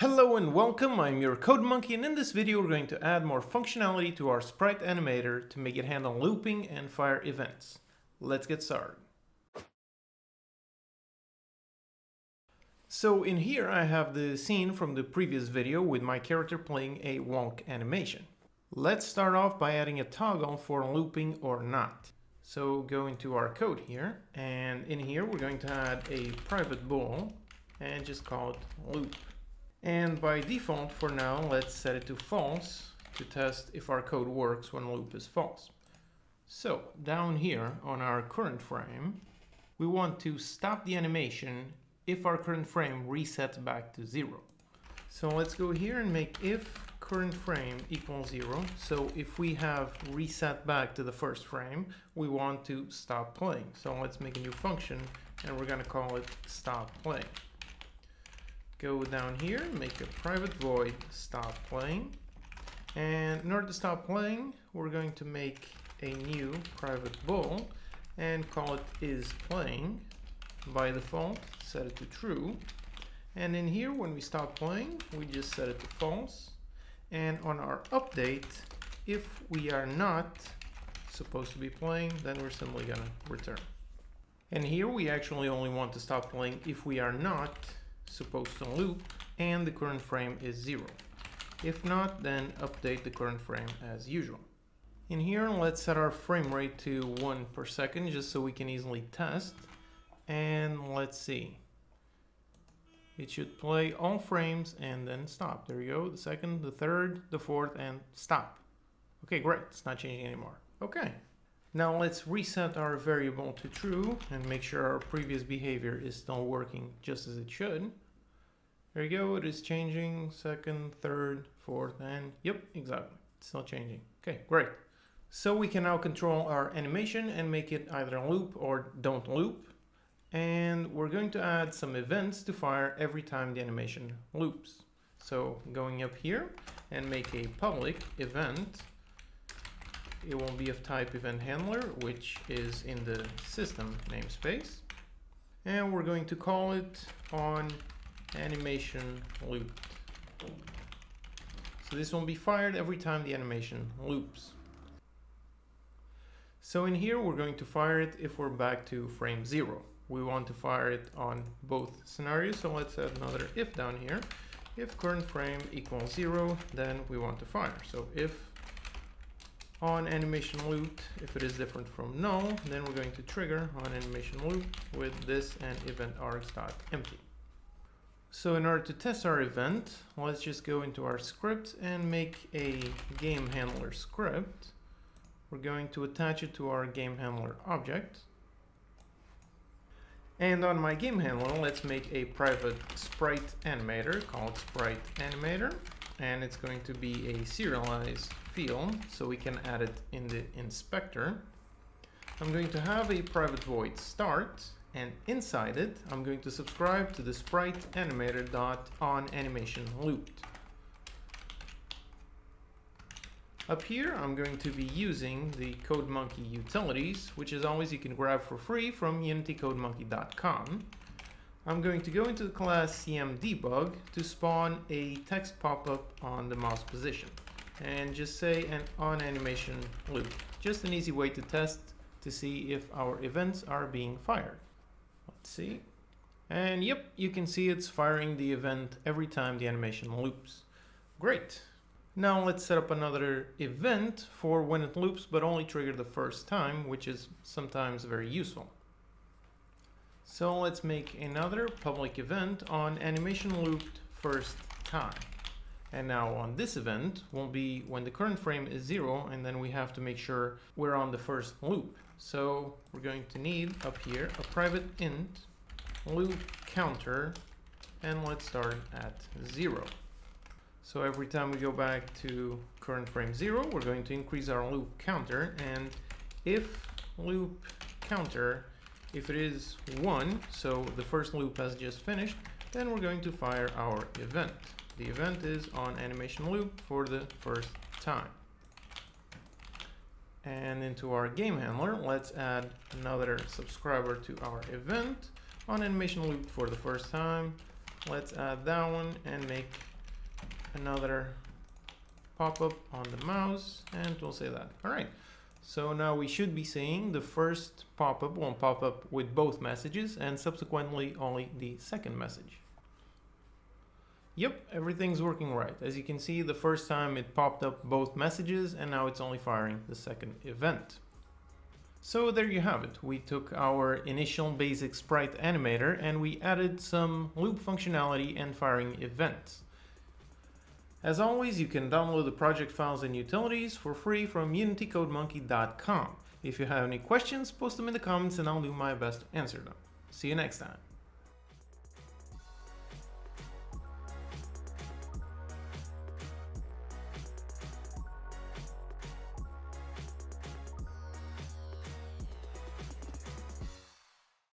Hello and welcome, I'm your Code Monkey and in this video we're going to add more functionality to our sprite animator to make it handle looping and fire events. Let's get started. So in here I have the scene from the previous video with my character playing a wonk animation. Let's start off by adding a toggle for looping or not. So go into our code here and in here we're going to add a private bool and just call it loop. And by default for now, let's set it to false to test if our code works when loop is false. So down here on our current frame, we want to stop the animation if our current frame resets back to zero. So let's go here and make if current frame equals zero. So if we have reset back to the first frame, we want to stop playing. So let's make a new function and we're gonna call it stop playing go down here, make a private void stop playing. And in order to stop playing, we're going to make a new private bool and call it is playing. By default, set it to true. And in here, when we stop playing, we just set it to false. And on our update, if we are not supposed to be playing, then we're simply gonna return. And here we actually only want to stop playing if we are not supposed to loop and the current frame is zero. If not, then update the current frame as usual. In here, let's set our frame rate to one per second just so we can easily test. And let's see. It should play all frames and then stop. There you go. The second, the third, the fourth, and stop. Okay, great. It's not changing anymore. Okay. Now let's reset our variable to true and make sure our previous behavior is still working just as it should. There you go, it is changing second, third, fourth, and yep, exactly, it's still changing. Okay, great. So we can now control our animation and make it either loop or don't loop. And we're going to add some events to fire every time the animation loops. So going up here and make a public event it will be of type event handler, which is in the system namespace. And we're going to call it on animation loop. So this will be fired every time the animation loops. So in here, we're going to fire it if we're back to frame zero. We want to fire it on both scenarios. So let's add another if down here. If current frame equals zero, then we want to fire. So if on animation loop if it is different from null then we're going to trigger on animation loop with this and event args.empty so in order to test our event let's just go into our script and make a game handler script. We're going to attach it to our game handler object. And on my game handler let's make a private sprite animator called sprite animator and it's going to be a serialized field, so we can add it in the inspector. I'm going to have a private void start, and inside it, I'm going to subscribe to the sprite animator dot on animation looped. Up here, I'm going to be using the CodeMonkey utilities, which as always you can grab for free from unitycodemonkey.com. I'm going to go into the class cmdebug to spawn a text pop-up on the mouse position and just say an on animation loop. Just an easy way to test to see if our events are being fired. Let's see. And yep, you can see it's firing the event every time the animation loops. Great. Now let's set up another event for when it loops but only trigger the first time, which is sometimes very useful. So let's make another public event on animation looped first time. And now on this event will be when the current frame is zero and then we have to make sure we're on the first loop. So we're going to need up here a private int loop counter and let's start at zero. So every time we go back to current frame zero, we're going to increase our loop counter and if loop counter if it is 1, so the first loop has just finished, then we're going to fire our event. The event is on animation loop for the first time. And into our game handler, let's add another subscriber to our event on animation loop for the first time. let's add that one and make another pop-up on the mouse and we'll say that. All right. So now we should be seeing the first pop-up won't pop up with both messages and subsequently only the second message. Yep, everything's working right. As you can see, the first time it popped up both messages and now it's only firing the second event. So there you have it. We took our initial basic sprite animator and we added some loop functionality and firing events. As always, you can download the project files and utilities for free from unitycodemonkey.com. If you have any questions, post them in the comments and I'll do my best to answer them. See you next time.